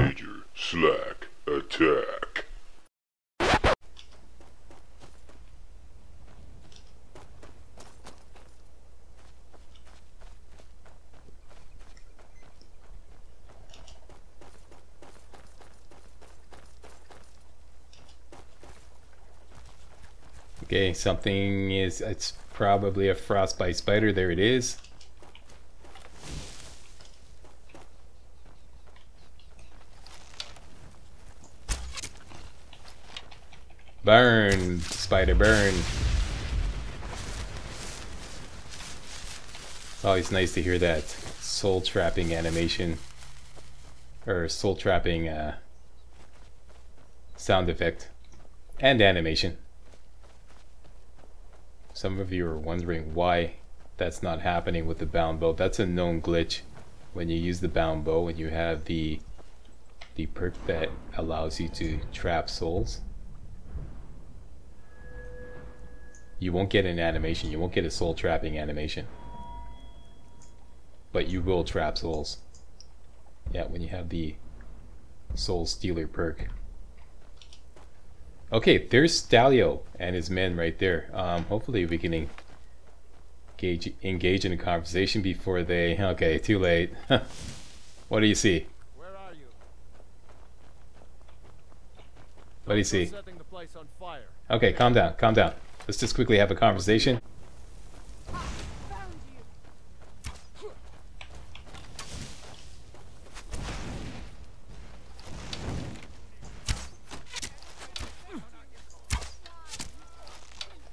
Major Slack Attack. Okay, something is, it's probably a frostbite spider. There it is. Burn, spider, burn. It's always nice to hear that soul trapping animation or soul trapping uh, sound effect and animation. Some of you are wondering why that's not happening with the bound bow. That's a known glitch when you use the bound bow and you have the the perk that allows you to trap souls. You won't get an animation, you won't get a soul trapping animation. But you will trap souls. Yeah, when you have the soul stealer perk. Okay, there's Stalleo and his men right there. Um, hopefully we can engage engage in a conversation before they. Okay, too late. what do you see? Where are you? What do you see? Setting the place on fire. Okay, calm down, calm down. Let's just quickly have a conversation.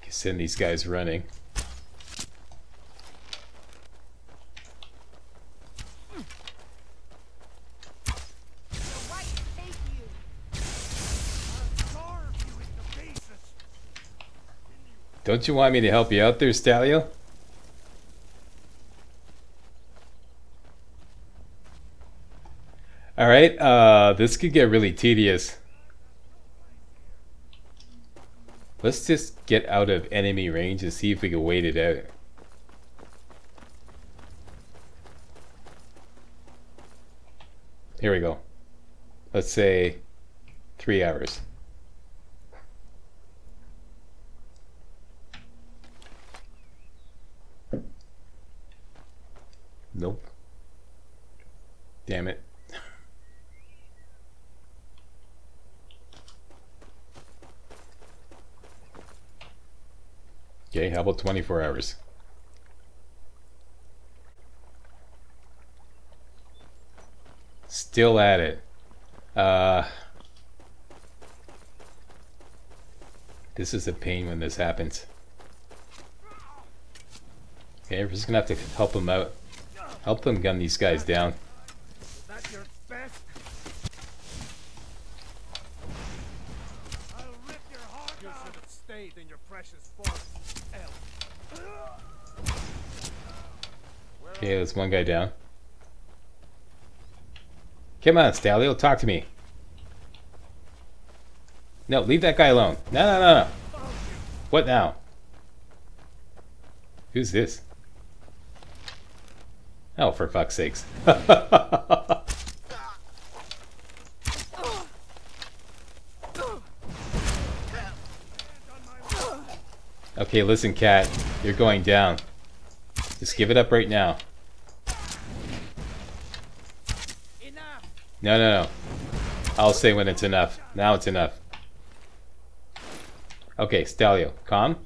Send these guys running. The right take you. Starve you into pieces. Don't you want me to help you out there, Stalleo? Alright, uh, this could get really tedious. Let's just get out of enemy range and see if we can wait it out. Here we go. Let's say three hours. Nope. Damn it. Okay, how about 24 hours? Still at it. Uh, this is a pain when this happens. Okay, we're just gonna have to help him out. Help them gun these guys down. Okay, there's one guy down. Come on, Stalleo, talk to me. No, leave that guy alone. No, no, no, no. What now? Who's this? Oh, for fuck's sakes. okay, listen, cat. You're going down. Just give it up right now. No, no, no. I'll say when it's enough. Now it's enough. Okay, Stalleo, calm.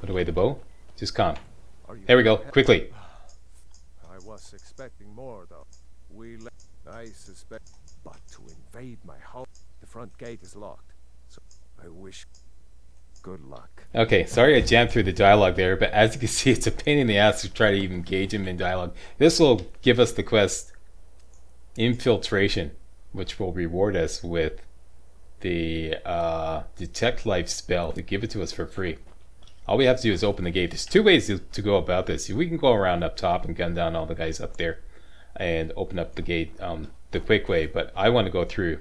Put away the bow. Just calm. There we go. Quickly. Expecting more, though. We I suspect... But to invade my home... The front gate is locked. So, I wish... Good luck. Okay, sorry I jammed through the dialogue there, but as you can see, it's a pain in the ass to try to even engage him in dialogue. This will give us the quest Infiltration, which will reward us with the uh, Detect Life spell to give it to us for free. All we have to do is open the gate. There's two ways to, to go about this. We can go around up top and gun down all the guys up there and open up the gate um, the quick way, but I want to go through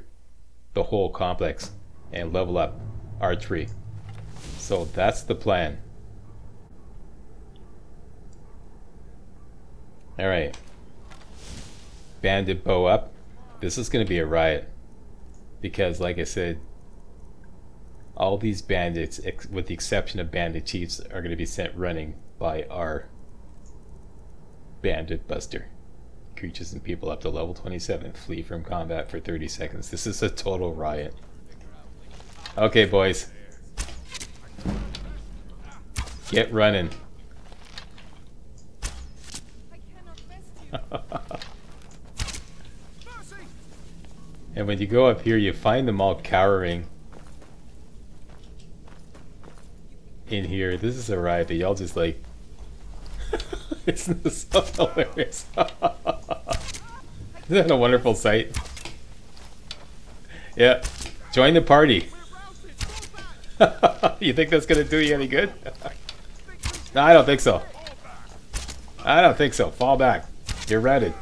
the whole complex and level up archery. So that's the plan. Alright. Bandit bow up. this is going to be a riot because, like I said, all these bandits, ex- with the exception of bandit chiefs, are going to be sent running by our bandit buster. Creatures and people up to level 27 flee from combat for 30 seconds. This is a total riot. Okay, boys. Get running. And when you go up here, you find them all cowering in here. This is a riot that y'all just like. Isn't this so hilarious? Isn't that a wonderful sight? Yeah. Join the party. You think that's gonna do you any good? no, I don't think so. I don't think so. Fall back. You're routed.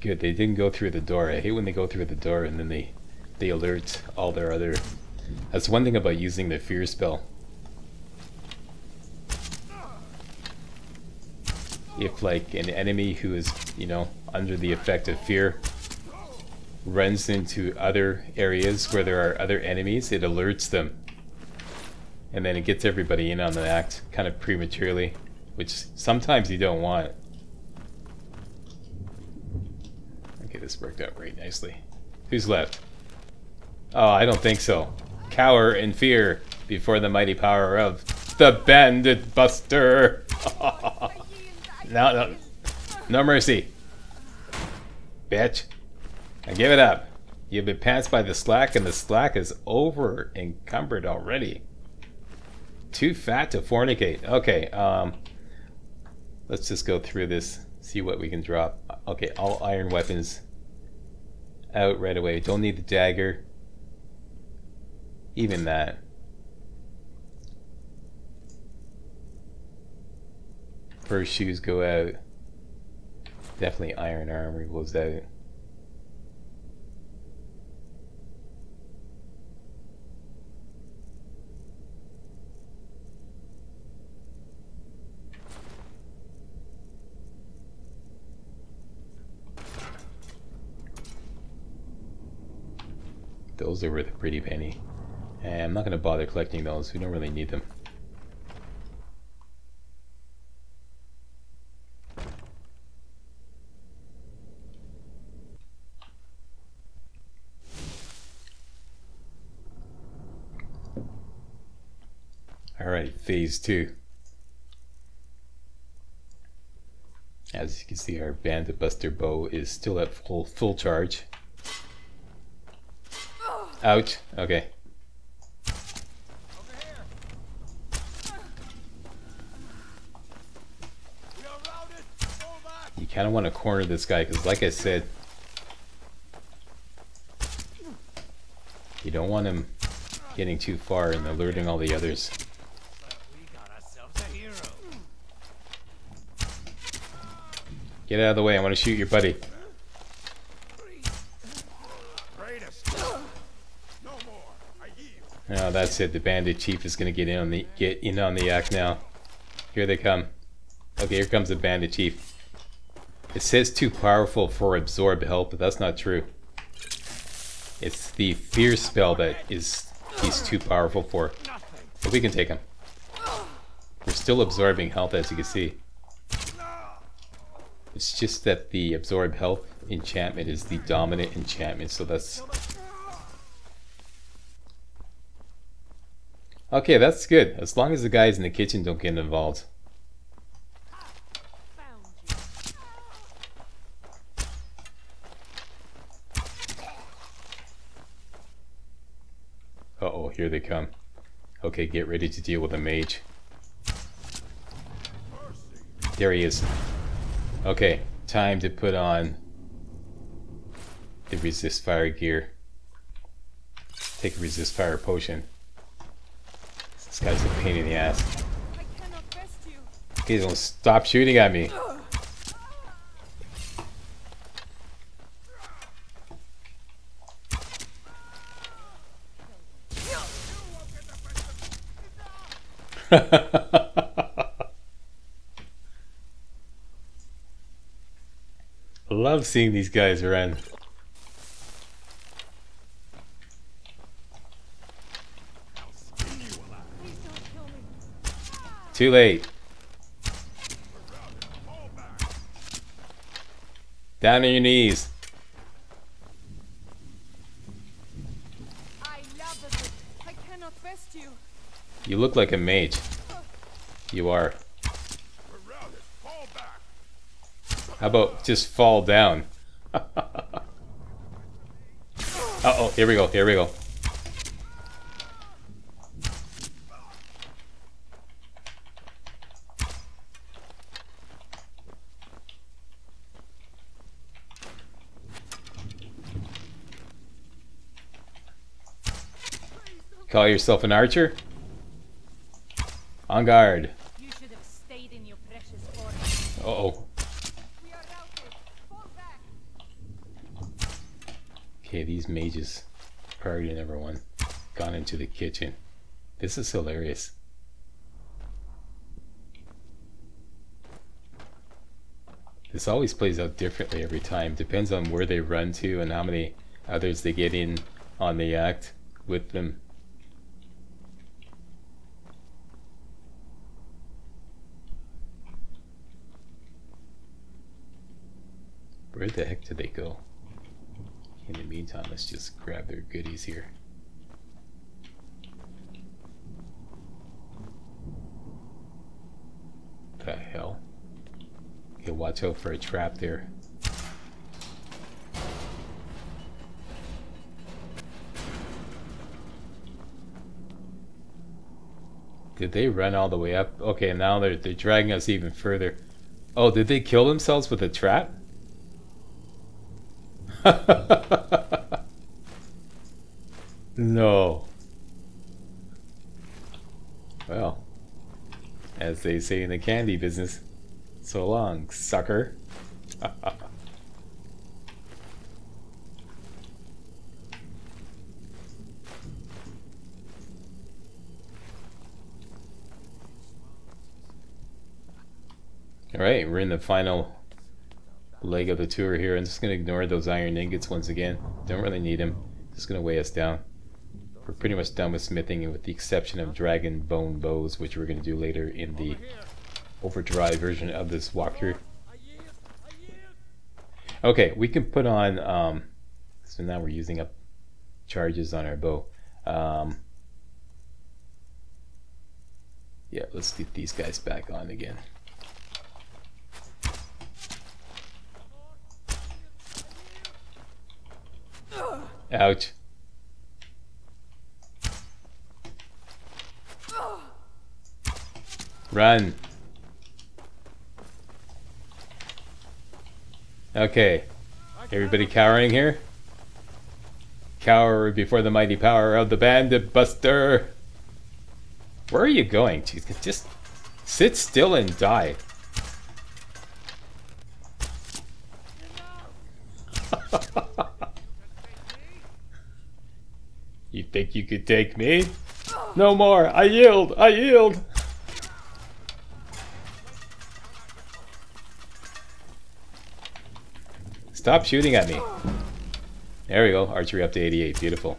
Good, they didn't go through the door. I hate when they go through the door and then they they alert all their other. That's one thing about using the fear spell. If like an enemy who is, you know, under the effect of fear runs into other areas where there are other enemies, it alerts them. And then it gets everybody in on the act kind of prematurely, which sometimes you don't want. Okay, this worked out very nicely. Who's left? Oh, I don't think so. Cower in fear before the mighty power of the Bandit Buster. no, no, no mercy, bitch. I give it up. You've been passed by the slack, and the slack is over encumbered already. Too fat to fornicate. Okay, um, let's just go through this, see what we can drop. Okay, all iron weapons out right away. Don't need the dagger. Even that. First shoes go out. Definitely iron armor goes out. Those are worth a pretty penny. And I'm not going to bother collecting those. We don't really need them. Alright, phase two. As you can see, our Bandit Buster bow is still at full full charge. Ouch. Okay. You kind of want to corner this guy because, like I said, you don't want him getting too far and alerting all the others. Get out of the way. I want to shoot your buddy. Greatest! No more! I yield! Oh, that's it. The bandit chief is to get in on the get in on the act now. Here they come. Okay, here comes the bandit chief. It says too powerful for absorb health, but that's not true. It's the fear spell that is he's too powerful for. But we can take him. We're still absorbing health, as you can see. It's just that the absorb health enchantment is the dominant enchantment, so that's okay. That's good as long as the guys in the kitchen don't get involved. Found. Uh oh, here they come. Okay, get ready to deal with a mage. There he is. Okay, time to put on the resist fire gear. Take a resist fire potion. This guy's a pain in the ass. I cannot rest you. Please don't stop shooting at me. Love seeing these guys run. Please don't kill me. Too late. Down on your knees. I love the. I cannot rest you. You look like a mage. You are. How about just fall down? uh oh, here we go, here we go. Call yourself an archer? On guard. You should have stayed in your precious. Uh oh. We are. Fall back. Okay, these mages, priority number one, gone into the kitchen. This is hilarious. This always plays out differently every time. Depends on where they run to and how many others they get in on the act with them. Where the heck did they go? In the meantime, let's just grab their goodies here. The hell? Okay, watch out for a trap there. Did they run all the way up? Okay, now they're they're dragging us even further. Oh, did they kill themselves with a trap? no. Well, as they say in the candy business, so long, sucker. All right, we're in the final leg of the tour here. I'm just going to ignore those iron ingots once again. Don't really need them. Just going to weigh us down. We're pretty much done with smithing with the exception of dragon bone bows, which we're going to do later in the overdrive version of this walkthrough. Okay, we can put on, um, so now we're using up charges on our bow. Um, yeah, let's get these guys back on again. Ouch. Run. Okay. Everybody cowering here? Cower before the mighty power of the bandit buster. Where are you going? Just sit still and die. You think you could take me? No more! I yield! I yield! Stop shooting at me. There we go. Archery up to 88. Beautiful.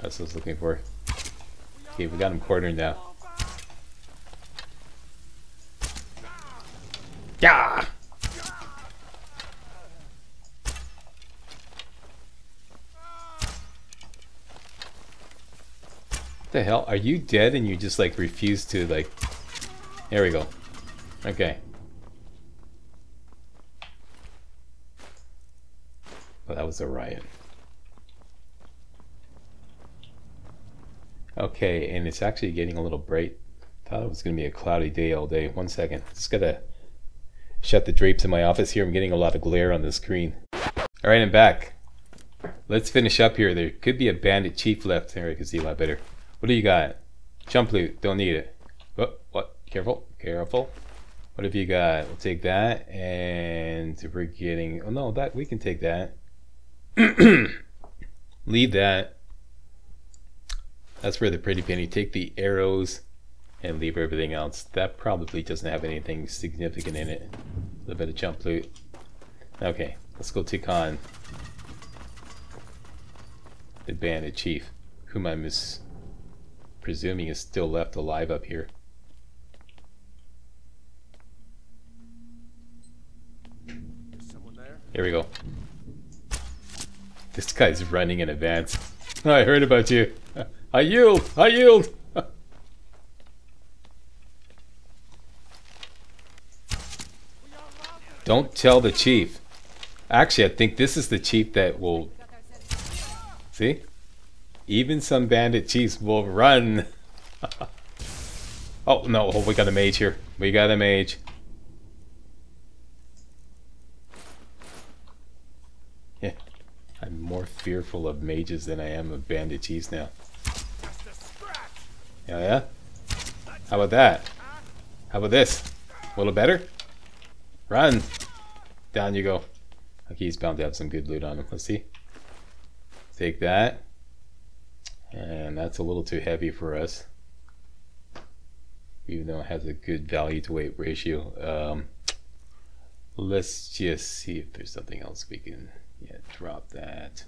That's what I was looking for. Okay, we got him cornered now. Yeah! The hell? Are you dead and you just like refuse to like... There we go. Okay. Well, that was a riot. Okay, and it's actually getting a little bright. Thought it was going to be a cloudy day all day. One second. Just gotta shut the drapes in my office here. I'm getting a lot of glare on the screen. Alright, I'm back. Let's finish up here. There could be a bandit chief left there. I can see a lot better. What do you got? Jump loot. Don't need it. What? What? Careful. Careful. What have you got? We'll take that. And we're getting... Oh, no. that We can take that. Leave that. That's for the pretty penny. Take the arrows and leave everything else. That probably doesn't have anything significant in it. A little bit of jump loot. Okay, let's go take on the bandit chief, whom I'm mis- presuming is still left alive up here. Is someone there? Here we go. This guy's running in advance. I heard about you. I yield! I yield! Don't tell the chief. Actually, I think this is the chief that will. See? Even some bandit chiefs will run. oh, no. Oh, we got a mage here. We got a mage. Yeah. I'm more fearful of mages than I am of bandit chiefs now. Yeah, yeah? How about that? How about this? A little better? Run! Down you go. Okay, he's bound to have some good loot on him. Let's see. Take that. And that's a little too heavy for us. Even though it has a good value to weight ratio. Um, let's just see if there's something else we can yeah, drop that.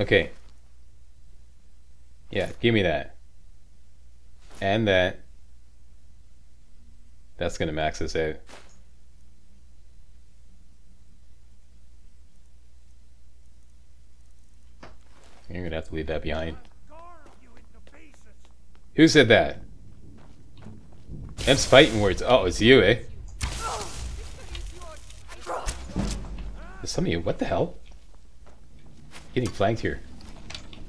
Okay. Yeah, give me that. And that. That's gonna max us out. You're gonna have to leave that behind. Who said that? Them's fighting words. Oh, it's you, eh? There's you. What the hell? Getting flanked here.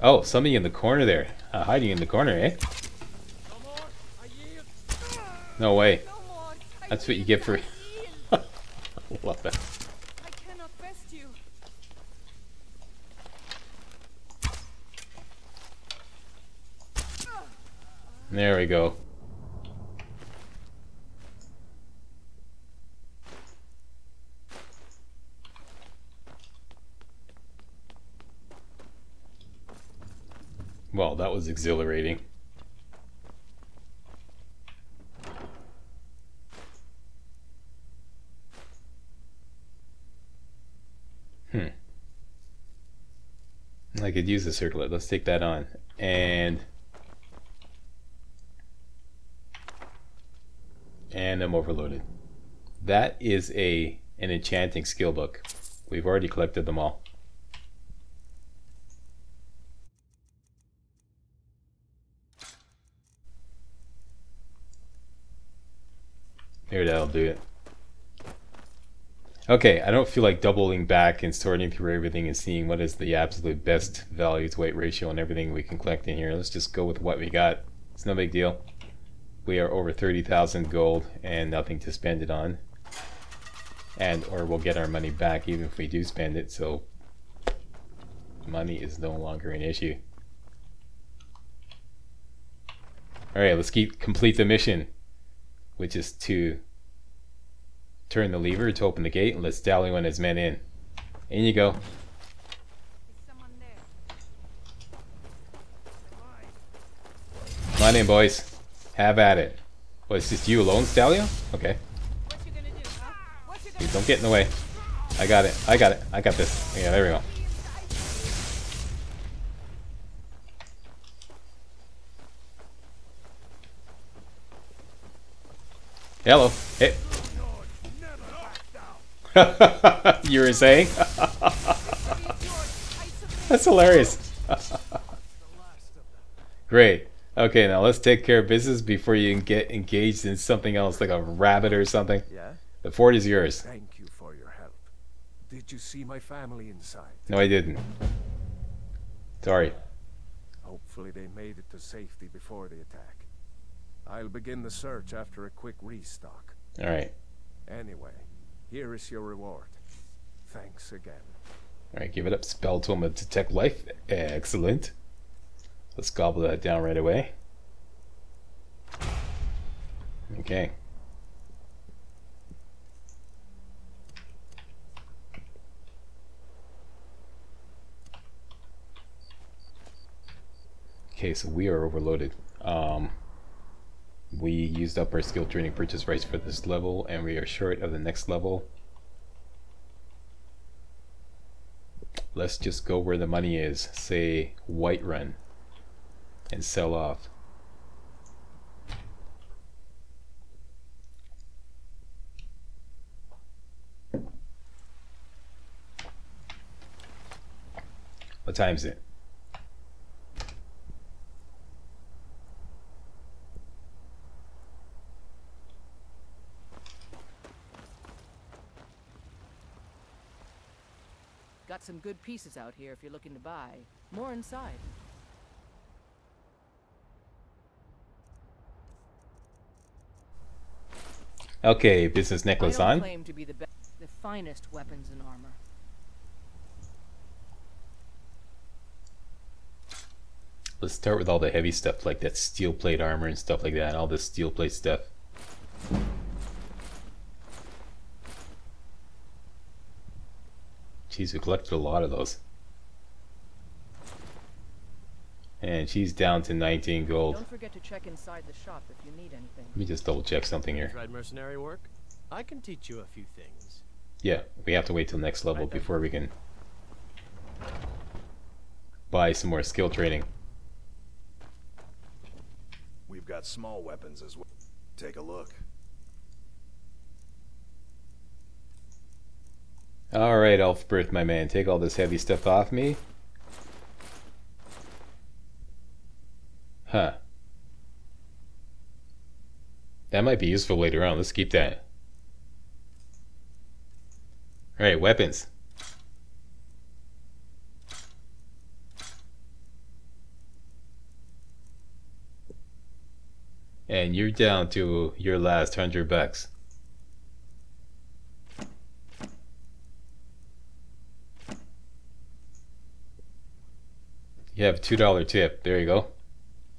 Oh, somebody in the corner there. Uh, hiding in the corner, eh? No. I way. I That's what you get for. yield. Love that. I. There we go. Well, that was exhilarating. Hmm. I could use the circlet. Let's take that on. And and I'm overloaded. That is a an enchanting skill book. We've already collected them all. Here, that'll do it. Okay, I don't feel like doubling back and sorting through everything and seeing what is the absolute best value to weight ratio and everything we can collect in here. Let's just go with what we got. It's no big deal. We are over 30,000 gold and nothing to spend it on. And or we'll get our money back even if we do spend it, so money is no longer an issue. Alright, let's keep complete the mission. Which is to turn the lever to open the gate and let Stalleo and his men in. In you go. Is someone there? Come on in, boys. Have at it. What, it's just you alone, Stalleo? Okay. What you gonna do, huh? What you gonna Dude, don't get in the way. I got it. I got it. I got this. Yeah, there we go. Hello. Hey. You were saying? That's hilarious. Great. Okay, now let's take care of business before you can get engaged in something else like a rabbit or something. Yeah? The fort is yours. Thank you for your help. Did you see my family inside? No, I didn't. Sorry. Hopefully they made it to safety before the attack. I'll begin the search after a quick restock. All right. Anyway, here is your reward. Thanks again. Alright, give it up. Spell Tome of Detect Life. Excellent. Let's gobble that down right away. Okay. Okay, so we are overloaded. Um, we used up our skill training purchase rights for this level, and we are short of the next level. Let's just go where the money is, say Whiterun, and sell off. What time is it? Some good pieces out here if you're looking to buy. More inside. Okay, business necklace on. claim to be the best, the finest weapons and armor. Let's start with all the heavy stuff, like that steel plate armor and stuff like that, all this steel plate stuff. Jeez, we collected a lot of those. And she's down to 19 gold. Don't forget to check inside the shop if you need anything. Let me just double check something here. Tried mercenary work? I can teach you a few things. Yeah, we have to wait till next level Right before we can buy some more skill training. We've got small weapons as well. Take a look. Alright, Ulfberth, my man, take all this heavy stuff off me. Huh. That might be useful later on. Let's keep that. Alright, weapons. And you're down to your last hundred bucks. You have a two dollar tip. There you go.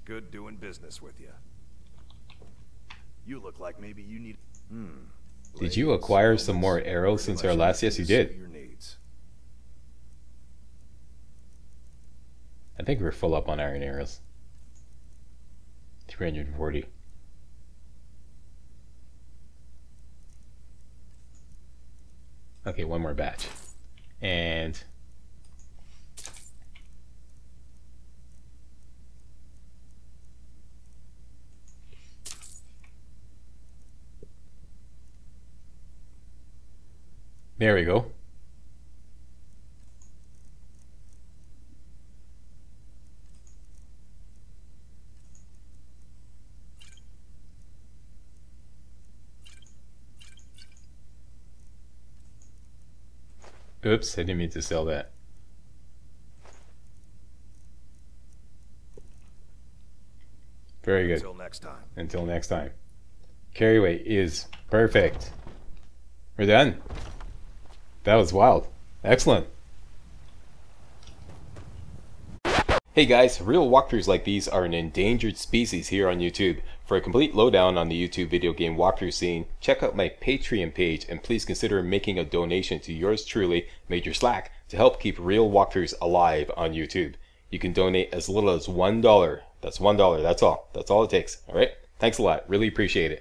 Good doing business with you. You look like maybe you need. Hmm. Did you acquire some more arrows since our last? Yes, you did. Your needs. I think we're full up on iron arrows. 340. Okay, one more batch. And there we go. Oops, I didn't mean to sell that. Very good. Until next time. Until next time. Carry weight is perfect. We're done. That was wild. Excellent. Hey guys, real walkthroughs like these are an endangered species here on YouTube. For a complete lowdown on the YouTube video game walkthrough scene, check out my Patreon page and please consider making a donation to yours truly, Major Slack, to help keep real walkthroughs alive on YouTube. You can donate as little as $1. That's $1, that's all. That's all it takes, alright? Thanks a lot, really appreciate it.